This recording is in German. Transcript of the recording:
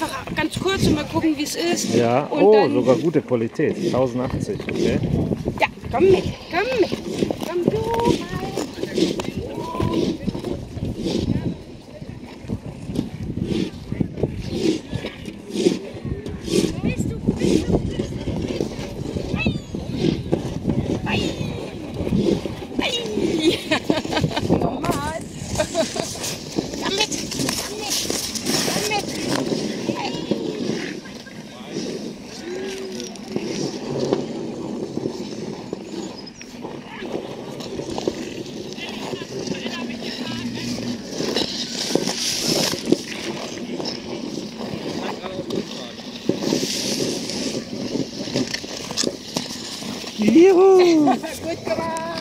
einfach ganz kurz und mal gucken, wie es ist. Ja, Und oh, sogar gute Qualität. 1080, okay. Ja, komm mit, komm mit. Komm du Good job!